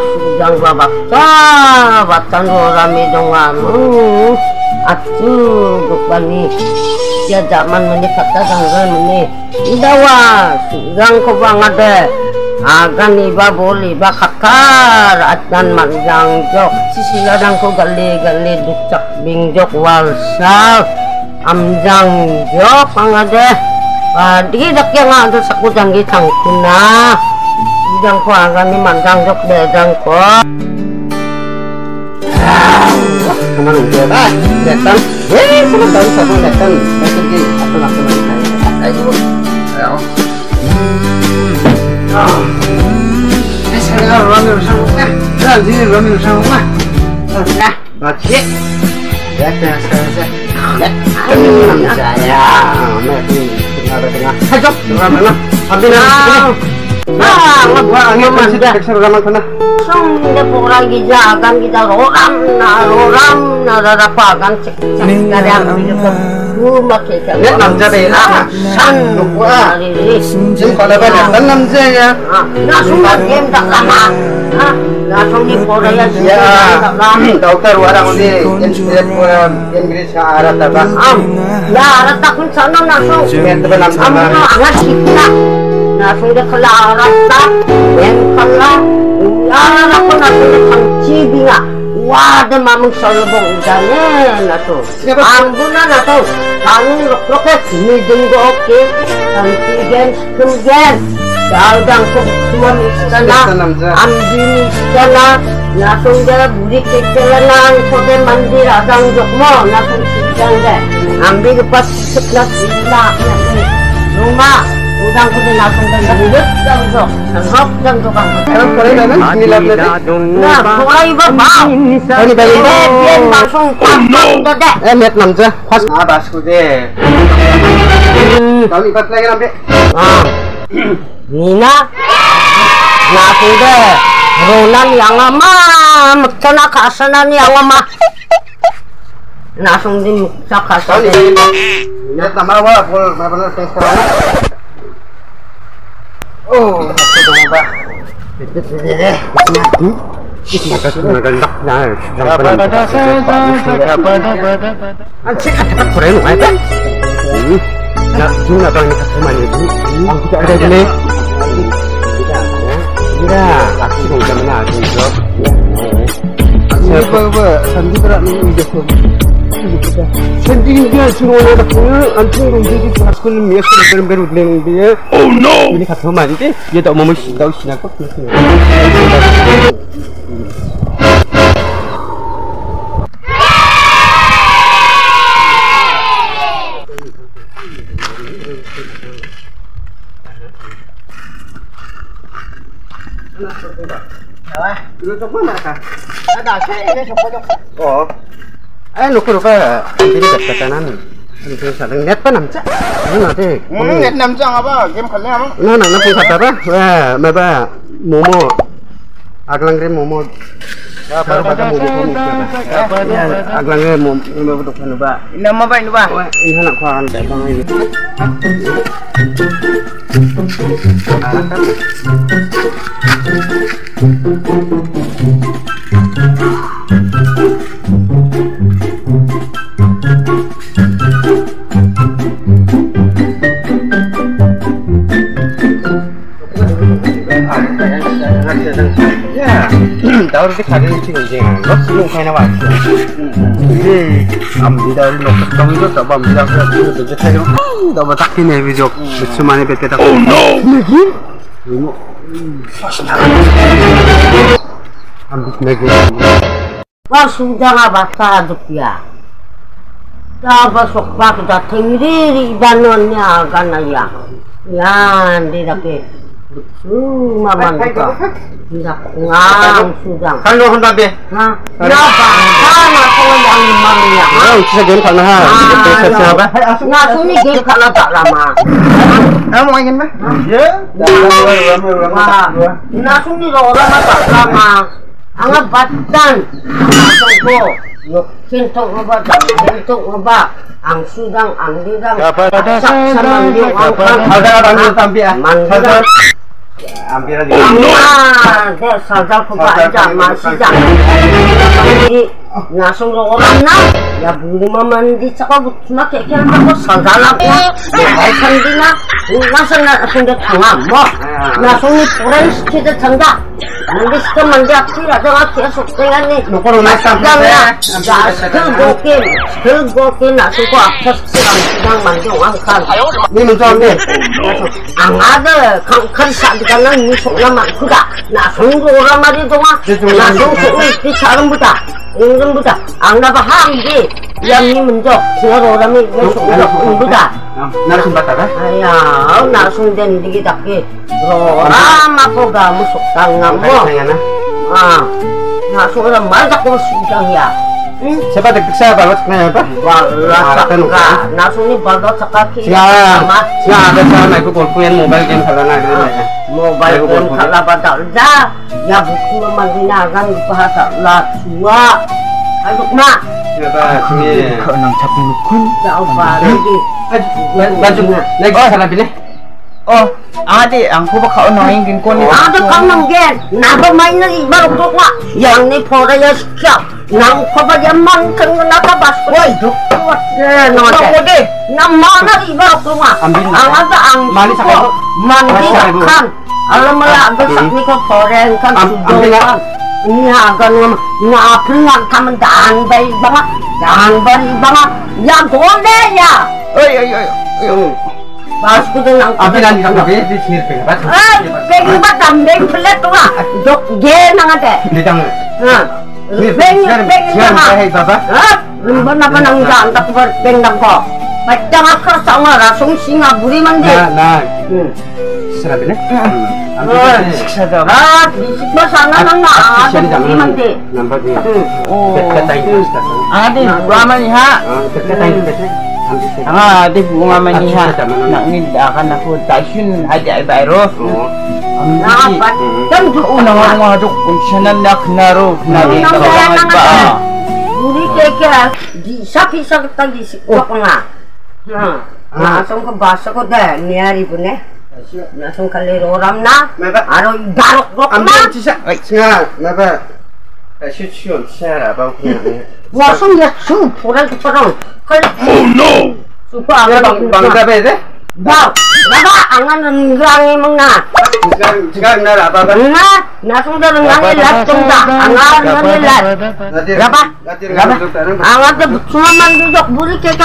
sudang babakta batan rami dongamu atu dukani ya zaman meni kata tanggal meni idawa sudang ko bangade agan iba boli ba kakar atan manjang jok sisiladang ko gali gali dukcak bingjok walsal amjang jok angade Padi dak yang ada sakudang gitang Idang ko agan ni mandang jok dedang ko Ke mana udah? Ah, datang. Eh, sama tahu sama datang. Datang di aku langsung lagi saya. Ayo, ayo. Ah, ini saya ramai bersama mana? Dah, sini ramai bersama mana? Nah, baca. Datang saya. Datang saya. Mati tengah-tengah. Ayo, lah. Ambil lah. Wah, angin masih dah. Ramai sana. Song de pura gijagan kita roram na roram na rarapagan cek cek kare ang bilang rumah kita Lihat namja bela. san Wah. Jadi kalau datang namja ya. na sunat game tak lama song ni pura ya Ya, lama dokter orang ini yang sudah Inggris arah tabah. am ya rata kun sana song de kala rata yang kala ya na ko na song de kang cibi nga Wah, mamang salubong dane na to. Siapa? Ambuna na to. Tanong rok-roke, sinidong go okay. Tantigen, kumgen. Daudang ko suami Siapa istana. Ambini istana. Nasong jala buri na ang sobe mandir adang jok mo. Nasong sidang de. Ambil pas. Rumah. Udang ko din nasong dan kan. Nah. Oh. Eh, langsung. Eh. Ah. Ah, yang ama, magkana kasanan. Lihat nama apa? Pul, mana tes sekarang. Oh, tuh mbak. Kita ada na ating job. Ini berat nih udah tuh. Sendiri dia suruh orang punya, antum orang jadi kelas kul mias kul berum berum dengan dia. Oh no! Ini kata mana itu? Dia tak mau mesti tahu sini apa sini. Duduk mana kah? Ada saya ini coba Oh. Eh, lupa lupa. Ini dekat kanan. เอ้ลูกคุณก็ที่นี่เด็ดแต่นั้นนี่คือสัตว์เน็ตป้านำจ้ะนี่นะที่เน็ตนำจ้าครับเกมขันแล้วนั่นน่ะนั่นคือสัตว์อะไรแม่แม่ป้าหมูโม่อาคลังเรียนหมูโม่อักลังเงินมุมมุมตกหนุบะนำมาไปหนุบะอินทนาควานแต่ก็ไม่ bang ini. Ya, daur di kali ini sih lo sebelum kain apa? Jadi, ambil daur lo ketemu itu tak bam bilang ke itu tu jadi lo. Tak batak ini video, cuma ni bete tak. Oh no! Lagi? Ini. Ambil lagi. Wah, sudah nggak basaduk ya. Dapat sok pak dah tinggi banonnya kan ya. Yan, di dake. Cuma mantap. Tidak ngang hendak deh. Nah, kenapa? Sana kau yang mamanya. Oh, kita game kana ha. Kita Ah, siapa? Nah, sini game kalau tak lama. Kamu mau ingin, Pak? Ya. Wah, nah sini orang tak lama. Ang batan. Yung kintok nga ba, kintok nga ba, ang sudang, ang didang, sa mandiyo, ang kan, Ada orang yang 안비라지. 아, 엄마, 아, 내 사자코 말자 마시자. 이 나선 거 맞나? 야 무마만 니 차가고 투나 깨게 한다고 사자라고. 내발 상디나 나선 나선 게 당한 뭐 나선이 브랜스티드 탄다. Nanti setelah dia kira jangan 계속 dengan Nukuro na sa jangan ya tergokin tergokin nasi ko akses silang sidang manjung angkan Ni mo sabi. ang ada kang kan sabi ka nang misok naman kuda na sunggo ora mari donga na sunggo di charang buta ingin buta ang nabahang di yang ni menjok singaro ora mi misok buta Narasong bata ba? Ayaw, nasundan di kita ki. Rama ko ga musok kang nga mo. Kaya na. Ah, nasundan malta ko sudang ya. Hmm? Siapa dagdag ba? What's na ba? Wala Ah, sa tanong ka. ka. Nasuni balda sa ka ki. Siya, siya ada sa may ko ko yan mobile game kala na dito na. Mobile phone kala ba da. Ya buku man dinagang bahasa la tua. Aduk ma. Ba sige. Kau nang capung lukun. Jauh lagi. Baju lagi sana pilih. Oh, ade, ang kuba kau nang ingin kau ni. Ada kang nanggen, naba may na ibarok ko nga. Yang ni pora ya siya. Nang ko ba yan man kang nakabas ko. Oy, dukwat. Eh, no te. Nang mana ibarok ko nga. Ambil. Ang ada ang Mali sa. Mandi kan. Alam mo la, agad sa ni ko pora kan Am- ambil nga apil nga kaman daan ba iba nga. Daan ba iba nga. Ya gole ya. Oi, oi. Bas ko din ang Ambil lang ka ba? Di sir pe ba? Ah, dambeng pelet ko nga. Dok ge na nga te. Di tang. Ha. Beng beng Siya na ba nga. hey baba? Ha? Lumba na pa nang daan tak ber beng na ko. Patang akar sa nga rasong singa buri man di. Na na. Hmm. Sira pilih. Ah, Siksa Ah, bisik ba sana nang na ada buri man di. Nampak ni. Oh. Ni ha. Ang ade bunga man ni ha. Nang nindakan ako tasyon hadi ay bayro. Ang Na di. patang do Una nga mga dok kung siya na naknaro. Nari Unang ka ba? nga di sapi sa tagi si ko nga. Ha. Nasong ka basa ko de niari bune. Nasong kaliro ram na. Maba. Aro ibarok gok na. Ambil sisa. Singa, napa? Shoot shoot, share about here. Wasong ya su pural ko parang. Kal Oh no. Supa Ya ang bang bang gabe de. Daw. Daga angan ng ngangi mga. Sekarang sekarang na apa ba? Nga, nasong da ng ngangi lat tong da. Angan ngangi lat. Nanti Berapa? Nanti Berapa? dokter. Angan da sumaman dudok buri keke